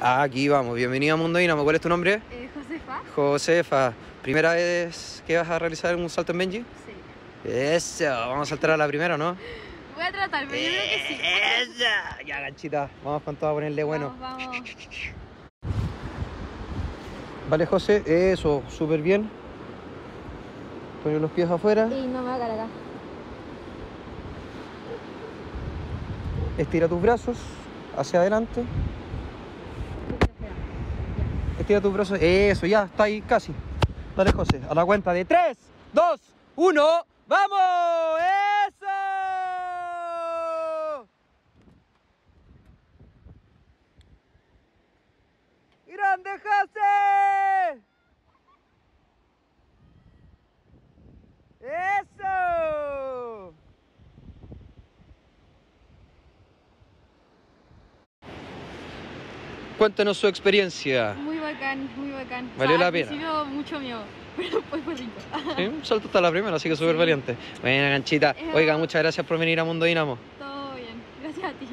Ah, aquí vamos. Bienvenido a Mundo Dinamo. ¿Cuál es tu nombre? Eh, Josefa. Josefa. ¿Primera vez que vas a realizar un salto en Benji? Sí. Eso. Vamos a saltar a la primera, ¿no? Voy a tratar, pero yo creo que sí. Eso. Ya, ganchita. Vamos con todo a ponerle bueno. Vamos, vamos. Vale, José. Eso. Súper bien. Poner los pies afuera. Y no me va a cargar. Estira tus brazos hacia adelante. Estira tus brazos. Eso, ya, está ahí casi. Dale, José. A la cuenta de 3, 2, 1. ¡Vamos! ¡Eso! ¡Grande, José! ¡Eso! Cuéntanos su experiencia. Muy bacán, muy bacán. Valió la al pena. principio mucho miedo, pero después fue rico. Sí, salto hasta la primera, así que súper Sí. valiente. Buena ganchita. Oiga, muchas gracias por venir a Mundo Dinamo. Todo bien. Gracias a ti.